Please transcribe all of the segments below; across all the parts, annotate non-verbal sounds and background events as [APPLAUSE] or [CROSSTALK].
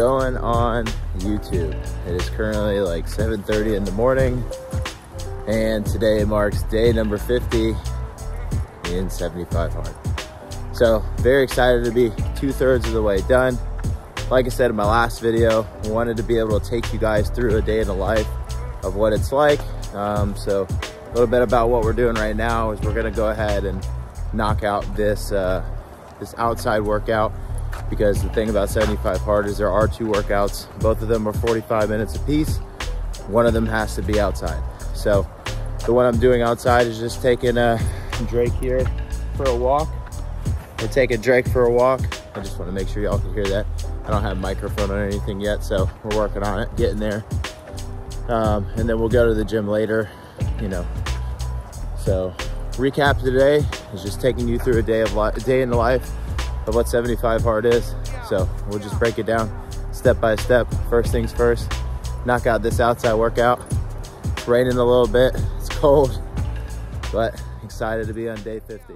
Going on YouTube? It is currently like 7.30 in the morning and today marks day number 50 in 75 hard. So very excited to be two thirds of the way done. Like I said in my last video, wanted to be able to take you guys through a day in the life of what it's like. Um, so a little bit about what we're doing right now is we're gonna go ahead and knock out this, uh, this outside workout because the thing about 75 hard is there are two workouts. Both of them are 45 minutes apiece. One of them has to be outside. So the one I'm doing outside is just taking a Drake here for a walk. We're taking Drake for a walk. I just want to make sure y'all can hear that. I don't have a microphone or anything yet, so we're working on it, getting there. Um, and then we'll go to the gym later, you know. So recap today is just taking you through a day of a day in the life of what 75 hard is. So we'll just break it down step by step. First things first, knock out this outside workout. It's raining a little bit, it's cold, but excited to be on day 50.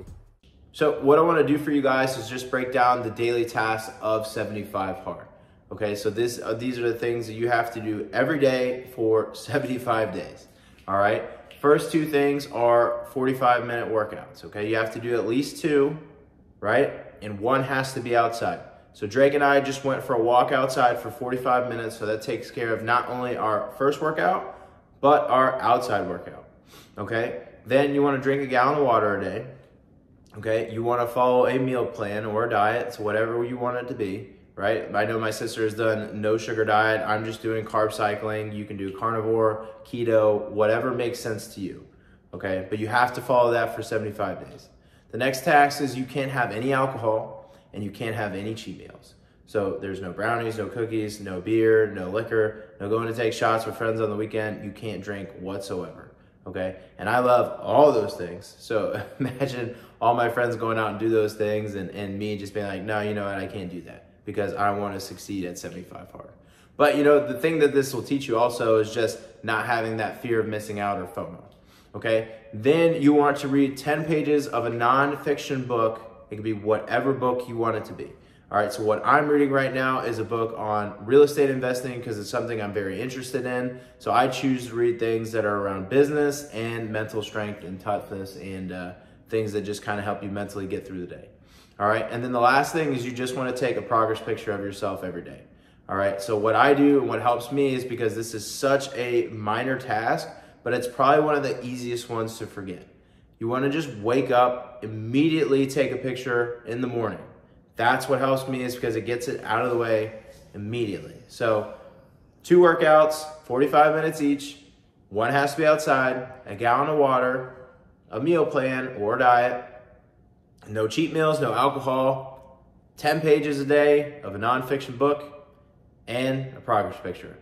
So what I wanna do for you guys is just break down the daily tasks of 75 hard. Okay, so this, uh, these are the things that you have to do every day for [LAUGHS] 75 days, all right? First two things are 45 minute workouts, okay? You have to do at least two, right? And one has to be outside. So Drake and I just went for a walk outside for 45 minutes. So that takes care of not only our first workout, but our outside workout. Okay. Then you want to drink a gallon of water a day. Okay. You want to follow a meal plan or a diet. So whatever you want it to be. Right. I know my sister has done no sugar diet. I'm just doing carb cycling. You can do carnivore, keto, whatever makes sense to you. Okay. But you have to follow that for 75 days. The next tax is you can't have any alcohol and you can't have any cheat meals. So there's no brownies, no cookies, no beer, no liquor, no going to take shots with friends on the weekend. You can't drink whatsoever. Okay. And I love all those things. So [LAUGHS] imagine all my friends going out and do those things and, and me just being like, no, you know what? I can't do that because I want to succeed at 75 hard. But you know, the thing that this will teach you also is just not having that fear of missing out or FOMO okay? Then you want to read 10 pages of a nonfiction book. It could be whatever book you want it to be. All right, so what I'm reading right now is a book on real estate investing because it's something I'm very interested in. So I choose to read things that are around business and mental strength and toughness and uh, things that just kind of help you mentally get through the day. All right, and then the last thing is you just want to take a progress picture of yourself every day. All right, so what I do and what helps me is because this is such a minor task, but it's probably one of the easiest ones to forget. You want to just wake up, immediately take a picture in the morning. That's what helps me is because it gets it out of the way immediately. So two workouts, 45 minutes each. One has to be outside, a gallon of water, a meal plan or diet, no cheat meals, no alcohol, 10 pages a day of a nonfiction book, and a progress picture.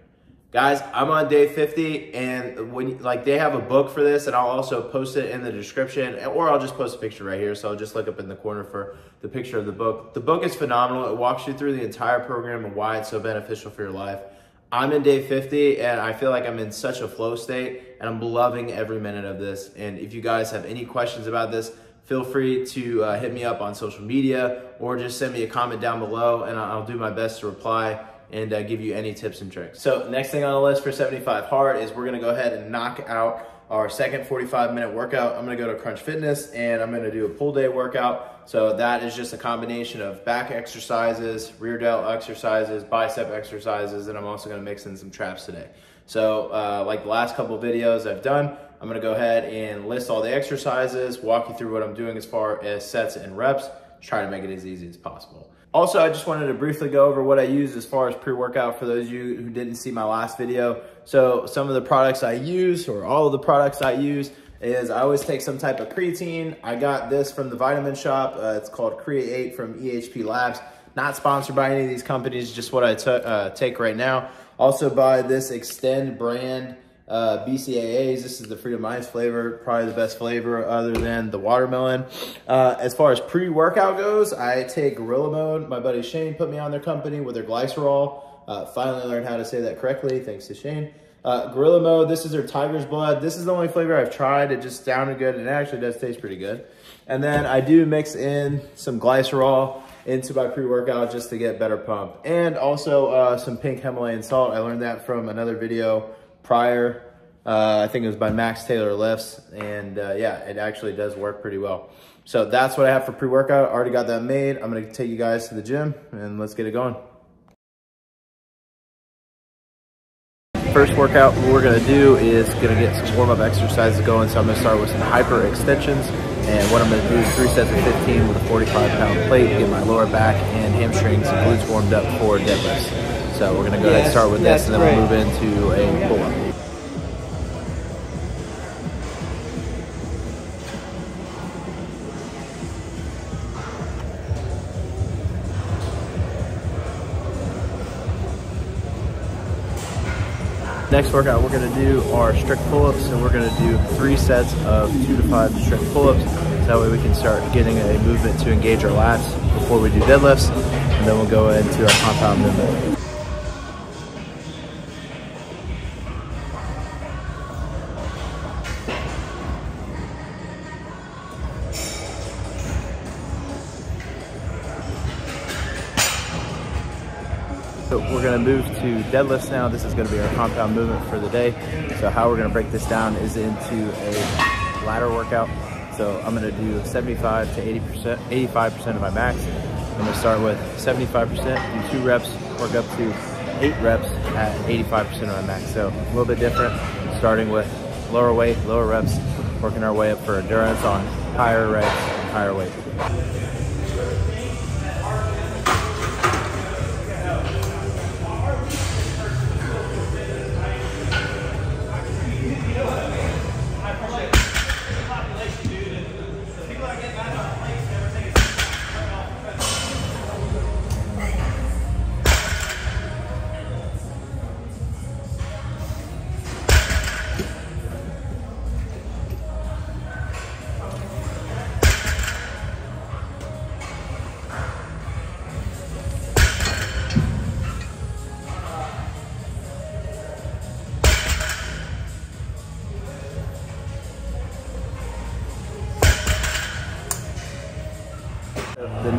Guys, I'm on day 50 and when like they have a book for this and I'll also post it in the description or I'll just post a picture right here. So I'll just look up in the corner for the picture of the book. The book is phenomenal. It walks you through the entire program and why it's so beneficial for your life. I'm in day 50 and I feel like I'm in such a flow state and I'm loving every minute of this. And if you guys have any questions about this, feel free to uh, hit me up on social media or just send me a comment down below and I'll do my best to reply and uh, give you any tips and tricks. So next thing on the list for 75 hard is we're gonna go ahead and knock out our second 45 minute workout. I'm gonna go to Crunch Fitness and I'm gonna do a pull day workout. So that is just a combination of back exercises, rear delt exercises, bicep exercises, and I'm also gonna mix in some traps today. So uh, like the last couple videos I've done, I'm gonna go ahead and list all the exercises, walk you through what I'm doing as far as sets and reps, try to make it as easy as possible. Also, I just wanted to briefly go over what I use as far as pre-workout for those of you who didn't see my last video. So some of the products I use or all of the products I use is I always take some type of creatine. I got this from the vitamin shop. Uh, it's called Create from EHP Labs. Not sponsored by any of these companies, just what I uh, take right now. Also buy this Xtend brand uh, BCAAs. This is the Freedom Ice flavor, probably the best flavor other than the watermelon. Uh, as far as pre-workout goes, I take Gorilla Mode. My buddy Shane put me on their company with their glycerol. Uh, finally learned how to say that correctly, thanks to Shane. Uh, Gorilla Mode, this is their Tiger's Blood. This is the only flavor I've tried. It just sounded good and it actually does taste pretty good. And then I do mix in some glycerol into my pre-workout just to get better pump. And also uh, some pink Himalayan salt. I learned that from another video prior. Uh, I think it was by Max Taylor Lifts. And uh, yeah, it actually does work pretty well. So that's what I have for pre-workout. Already got that made. I'm gonna take you guys to the gym and let's get it going. First workout we're gonna do is gonna get some warm-up exercises going. So I'm gonna start with some hyper extensions. And what I'm gonna do is three sets of 15 with a 45 pound plate, get my lower back and hamstrings and glutes warmed up for deadlifts. So we're gonna go ahead and start with this and then we'll move into a pull-up. Next workout we're gonna do are strict pull-ups and we're gonna do three sets of two to five strict pull-ups. That way we can start getting a movement to engage our lats before we do deadlifts and then we'll go into our compound movement. So we're gonna move to deadlifts now. This is gonna be our compound movement for the day. So how we're gonna break this down is into a ladder workout. So I'm gonna do 75 to 80%, 85% of my max. I'm gonna start with 75%, do two reps, work up to eight reps at 85% of my max. So a little bit different, starting with lower weight, lower reps, working our way up for endurance on higher reps, and higher weight.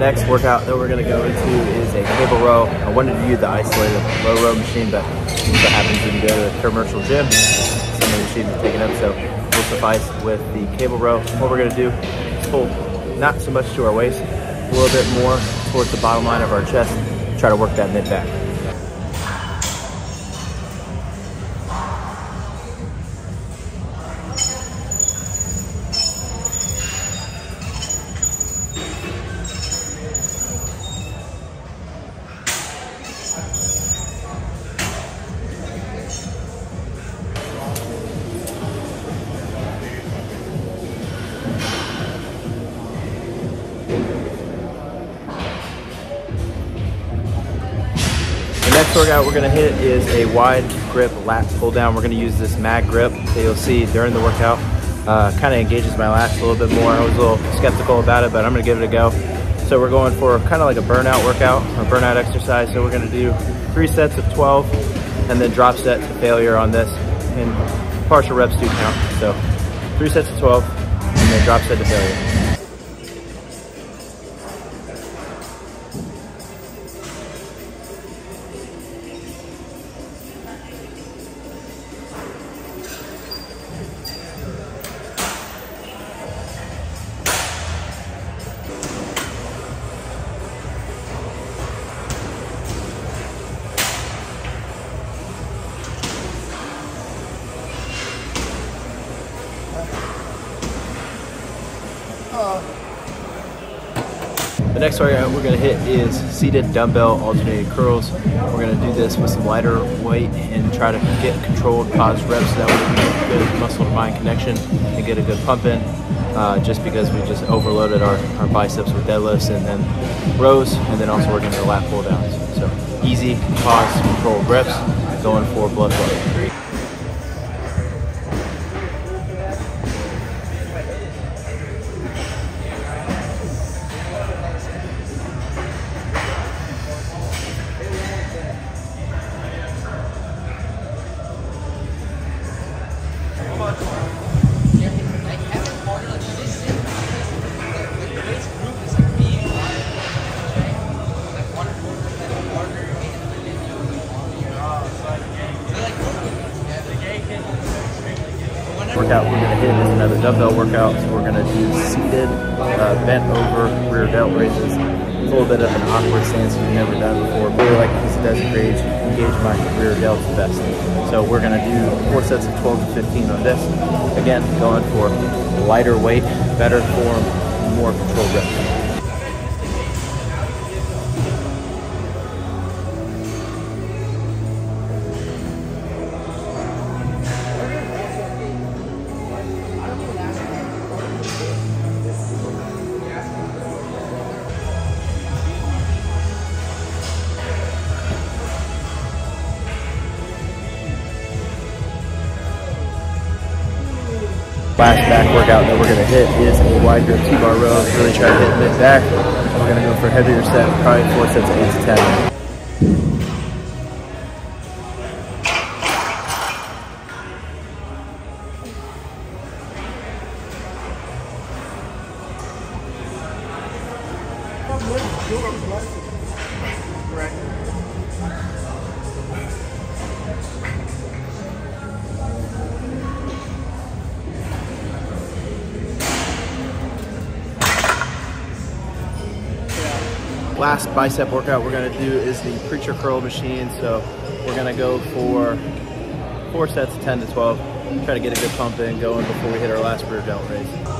Next workout that we're gonna go into is a cable row. I wanted to use the isolated low row machine, but what happens when you go to a commercial gym, some of the machines are taken up, so we'll suffice with the cable row. What we're gonna do is pull not so much to our waist, a little bit more towards the bottom line of our chest, try to work that mid back. Next workout we're gonna hit is a wide grip lat pull down. We're gonna use this mag grip that you'll see during the workout. Uh, kind of engages my lats a little bit more. I was a little skeptical about it, but I'm gonna give it a go. So we're going for kind of like a burnout workout, a burnout exercise. So we're gonna do three sets of 12 and then drop set to failure on this and partial reps do count. So three sets of 12 and then drop set to failure. The next workout we're gonna hit is seated dumbbell alternating curls. We're gonna do this with some lighter weight and try to get controlled pause reps so that we can get good muscle to mind connection and get a good pump in. Uh, just because we just overloaded our, our biceps with deadlifts and then rows and then also we're doing the lat pull downs. So easy, pause, controlled reps, going for blood flow. Dumbbell workout. So we're gonna do seated, uh, bent over rear delt raises. A little bit of an awkward stance we've never done before. But really like because it does engage, engage my rear delt the best. So we're gonna do four sets of 12 to 15 on this. Again, going for lighter weight, better form, more controlled reps. Last back workout that we're going to hit is a wide grip T-bar row. Really try to hit mid back. We're going to go for heavier set, probably four sets of eight to 10. Last bicep workout we're gonna do is the preacher curl machine. So we're gonna go for four sets, of 10 to 12. Try to get a good pump in going before we hit our last rear delt raise.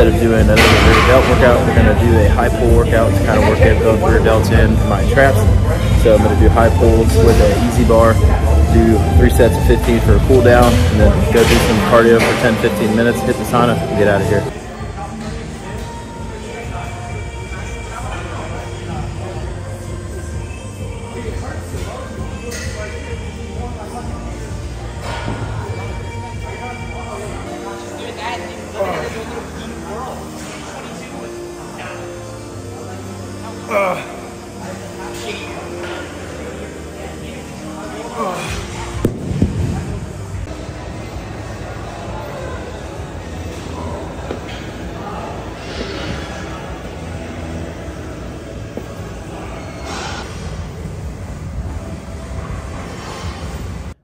Instead of doing another rear delt workout, we're gonna do a high pull workout to kind of work both rear delts in my traps. So I'm gonna do high pulls with an EZ bar, do three sets of 15 for a cool down, and then go do some cardio for 10, 15 minutes, hit the sauna, and get out of here.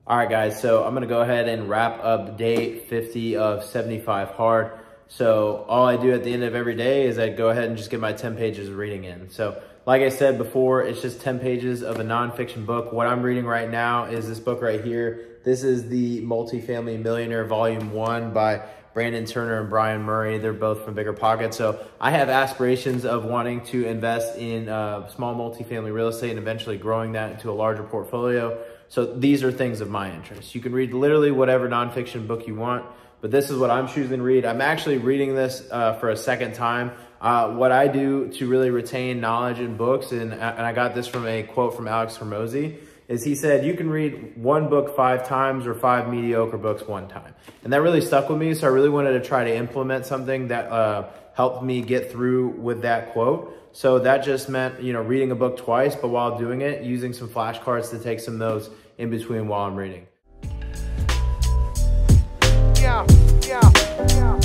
All right, guys, so I'm gonna go ahead and wrap up day 50 of 75 hard. So all I do at the end of every day is I go ahead and just get my 10 pages of reading in. So like I said before, it's just 10 pages of a nonfiction book. What I'm reading right now is this book right here. This is the Multifamily Millionaire Volume 1 by Brandon Turner and Brian Murray. They're both from Bigger Pockets. So I have aspirations of wanting to invest in uh, small multifamily real estate and eventually growing that into a larger portfolio. So these are things of my interest. You can read literally whatever nonfiction book you want but this is what I'm choosing to read. I'm actually reading this uh, for a second time. Uh, what I do to really retain knowledge in books, and, and I got this from a quote from Alex Hormozi, is he said, you can read one book five times or five mediocre books one time. And that really stuck with me, so I really wanted to try to implement something that uh, helped me get through with that quote. So that just meant, you know, reading a book twice, but while doing it, using some flashcards to take some notes in between while I'm reading. yeah, yeah, yeah.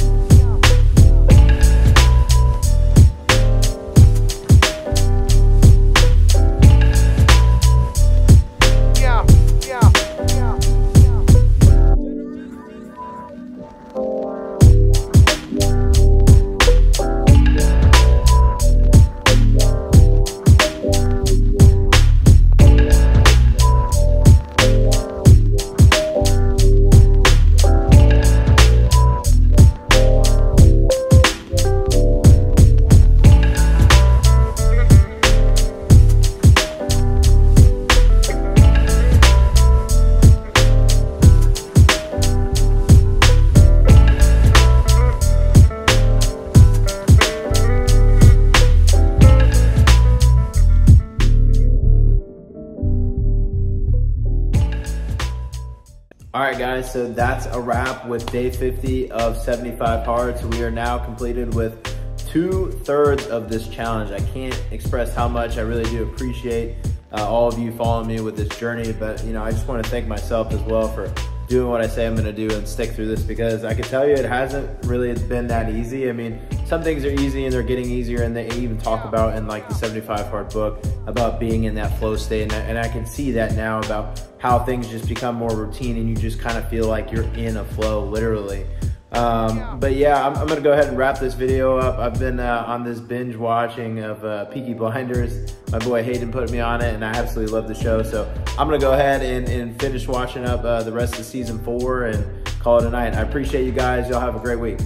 All right, guys, so that's a wrap with day 50 of 75 hard. We are now completed with two thirds of this challenge. I can't express how much I really do appreciate uh, all of you following me with this journey, but you know, I just want to thank myself as well for doing what I say I'm gonna do and stick through this because I can tell you it hasn't really been that easy. I mean, some things are easy and they're getting easier and they even talk about in like the 75 hard book about being in that flow state and I, and I can see that now about how things just become more routine and you just kind of feel like you're in a flow literally. Um, but yeah, I'm, I'm, gonna go ahead and wrap this video up. I've been uh, on this binge watching of uh, Peaky Blinders. My boy Hayden put me on it and I absolutely love the show. So I'm gonna go ahead and, and finish watching up uh, the rest of season four and call it a night. I appreciate you guys. Y'all have a great week.